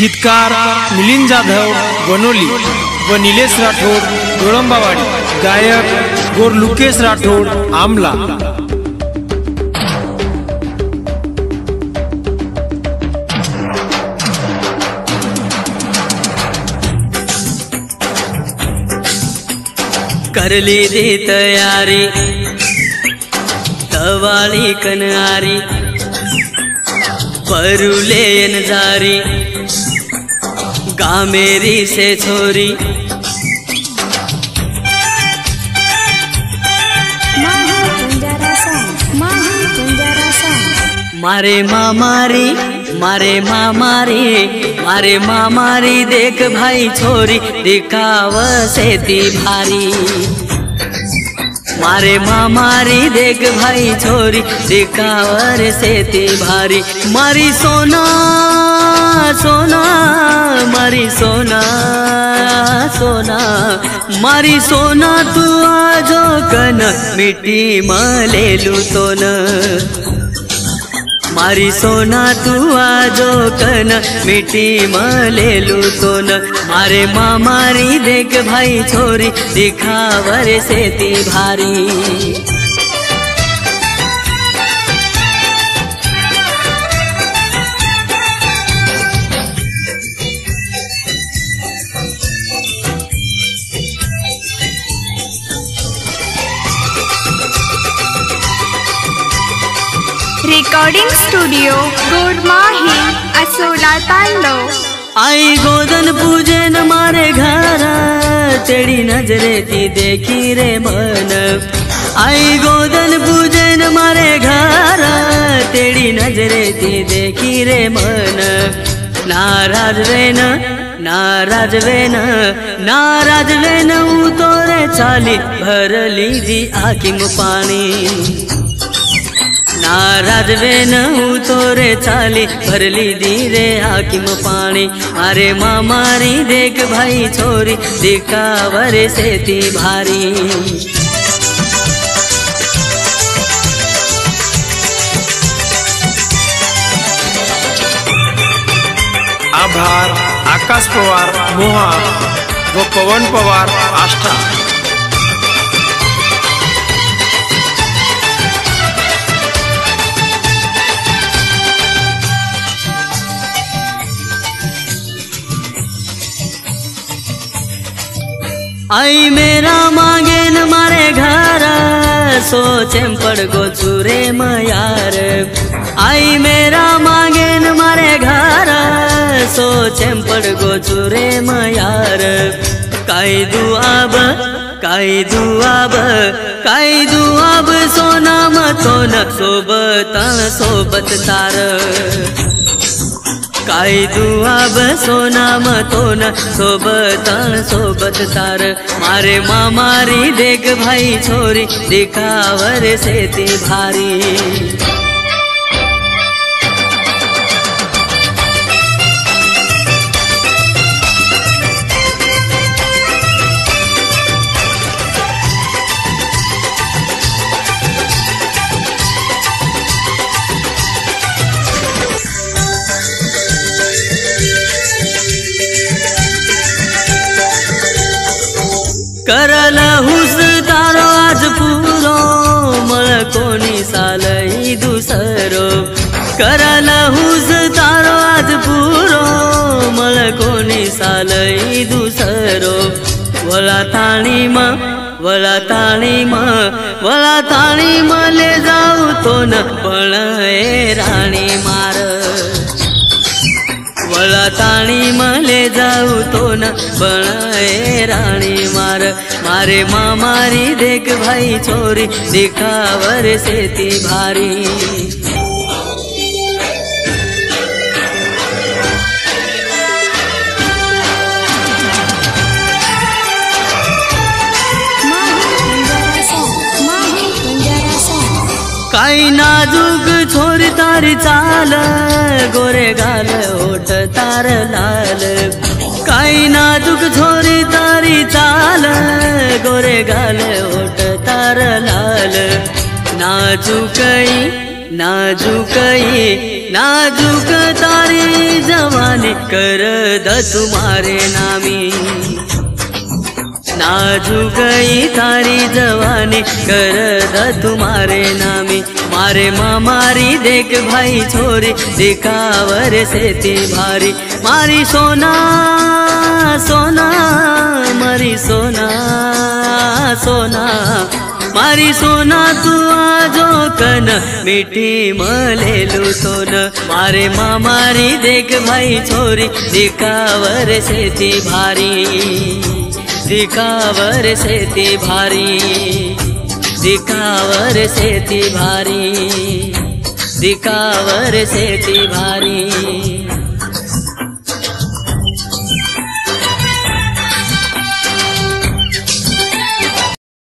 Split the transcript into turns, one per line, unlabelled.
गीतकार मिलिंद जाधव वनोली व निलेश राठोड गोळंबावाडी गायक गोर लुकेश राठोड आमला.
करली दे तयारी तवाली कनारी परुलेन जारी. गामेरी से छोरी। मारे मामारी मारे मामारी मारे मामारी देख भाई छोरी, दिखाव से भारी। मारे मामारी देख भाई छोरी, दिखावर से ती भारी। मारी सोना सोना, मारी सोना सोना। मारी सोना तू आजो कन, मिट्टी मलेलू तो न मारी सोना तू आजो कन मिट्टी मलेलू तो न मारे मामारी देख भाई छोरी दिखावर से ती भारी
रेकॉर्डिंग स्टुडिओ गोडमाही असोला तांडव
आई गोदन पूजन मारे घर तेरी नजरे ती देखी रे मन. आई गोदन पूजन मारे घर तेरी नजरे ती देखी रे मन. नाराज वेन नाराज वेन नाराज वेन उतोरे चाली भरली दी आखिम पाणी. नाराज़ वे तोरे चाली भरली दी हाकिम पानी। अरे मामारी देख भाई छोरी, दिखावर से ती भारी।
आभार, आकाश पवार मोहा व पवन पवार, आष्टा।
आई मेरा मांगे न मारे घर, सोचे पड़ गो चूरे मयार। आई मेरा मांगे न मारे घर, सोचे पड़ गो चूरे मयार। काई दुआब काई दुआब काई दुआब सोना मतो न सोबत सोबत तार। काय दुआब सोना मतोना, सोबत सोबत तार मारे मामारी देख भाई छोरी, दिखावर से ती भारी। करल हुस आज पुरो मळ कोणी सालई दुसरो. करल हुस आज पुरो मळ कोणी सालई दुसरो. वला ताणी म वला ताणी म वला ताणी मले जाऊ तो न पण ए राणी. ताणी मले जाऊ तो न बणाए राणी मार. मारे मामारी देख भाई छोरी दिखावर से ती भारी काही नाजूक तारी चाल गोरे गाल ओठ तार लाल. काही नाजूक छोरी तारी चाल गोरे गाल ओठ तार लाल. नाजूकई नाजूकई नाजूक तारी जवानी कर करद तुम्हारे नामी. नाजू गई तारी जवानी करद तुम्हारे नामी. मारे मामारी देख भाई छोरी, दिखावर से ती भारी। मारी सोना सोना, मारी सोना सोना। मारी सोना तू आजो कन मीठी मले लुटोन मारे मामारी देख भाई छोरी, दिखावर से ती भारी। दिखावर से ती भारी। दिखावर शेती भारी दिखावर शेती भारी.